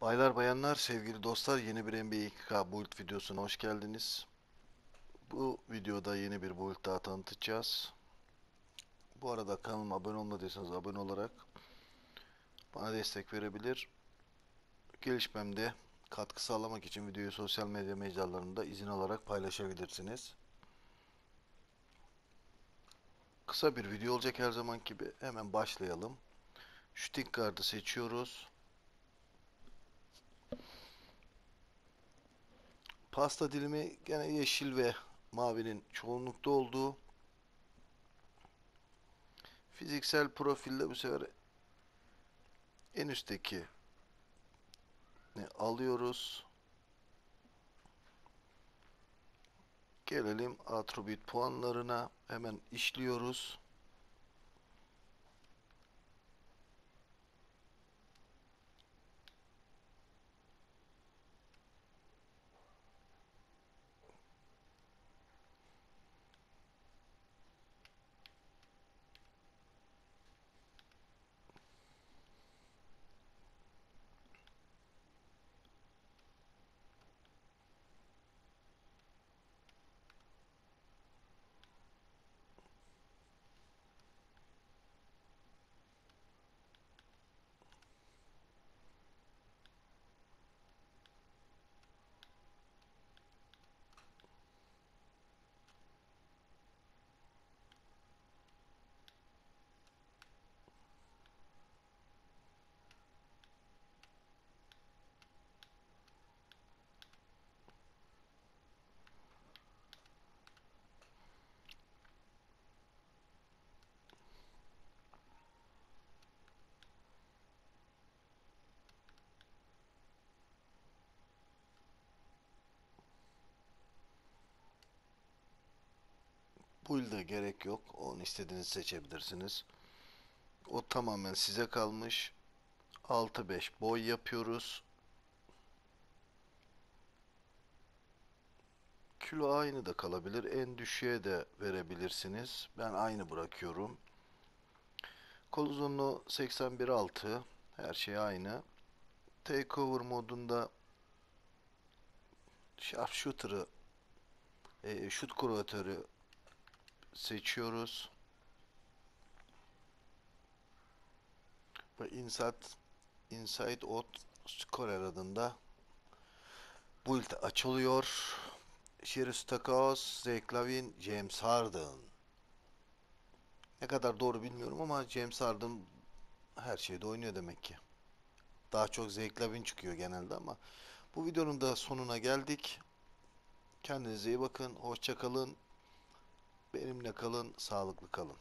Baylar bayanlar, sevgili dostlar yeni bir NBA 2K build videosuna hoş geldiniz. Bu videoda yeni bir build daha tanıtacağız. Bu arada kanalıma abone olmadıysanız abone olarak bana destek verebilir. Gelişmemde katkı sağlamak için videoyu sosyal medya mecralarında izin alarak paylaşabilirsiniz. Kısa bir video olacak her zaman gibi. Hemen başlayalım. Shooting guard'ı seçiyoruz. Pasta dilimi gene yeşil ve mavinin çoğunlukta olduğu. Fiziksel profilde bu sefer en üstteki ne alıyoruz. Gelelim attribute puanlarına hemen işliyoruz. Build'e gerek yok. Onu istediğinizi seçebilirsiniz. O tamamen size kalmış. 6-5 boy yapıyoruz. Kilo aynı da kalabilir. En düşüğe de verebilirsiniz. Ben aynı bırakıyorum. Kol uzunluğu 81.6. Her şey aynı. Takeover modunda Sharpshooter'ı e, şut kuratörü seçiyoruz. Ve Inside, Inside Out Scorer adında build açılıyor. Sherry Stackhouse, Zach Lavin, James Harden. Ne kadar doğru bilmiyorum ama James Harden her şeyde oynuyor demek ki. Daha çok Zach Lavin çıkıyor genelde ama bu videonun da sonuna geldik. Kendinize iyi bakın. Hoşça kalın. Benimle kalın, sağlıklı kalın.